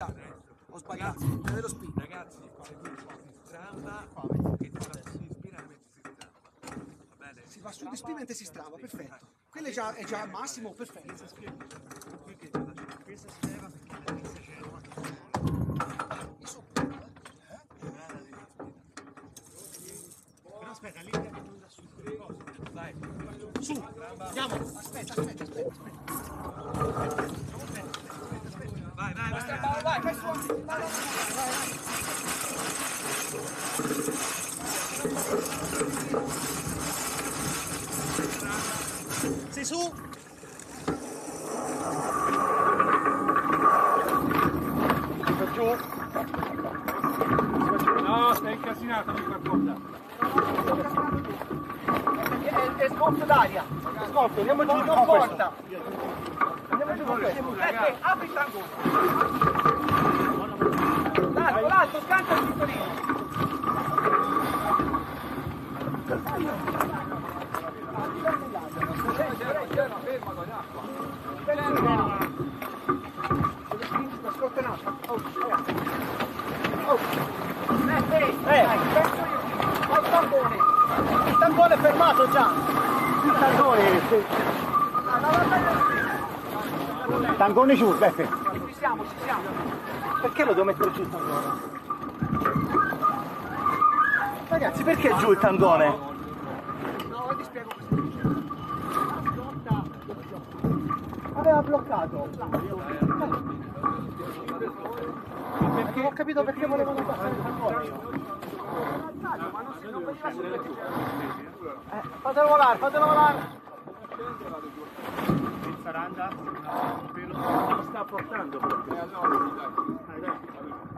Ho sbagliato, mi avevo spinto. Ragazzi, se tu si stramba e ti fa si ispira mentre si stramba. Va? Si va su di spin mentre si strava, perfetto. Quello è già, è già massimo, perfetto. Che questa si leva perché la so- Però aspetta, lì che da su. Vai. Su, andiamo. Aspetta, aspetta, aspetta. Vai, vai, vai. Vai, vai su. Sei su? giù. No, stai incasinato, mi racconta. È, è sgonfio d'aria. È sgonfio, andiamo giù, non porta. Andiamo giù con. Eh, eh, apri il tangone. L'altro, l'altro, scanta il pistolino. Eh, eh, penso io. Ho il tampone. Il tampone è fermato già. Il tampone, sì. Tangone giù, Beppe. Ci siamo, ci siamo. Perché lo devo mettere giù il tangone? Ragazzi, perché giù il tangone? No, ora ti spiego cosa. Aveva bloccato. Non ho capito perché volevano passare il tangone. Eh, fatelo volare, fatelo volare. Il Saranda, sta portando proprio.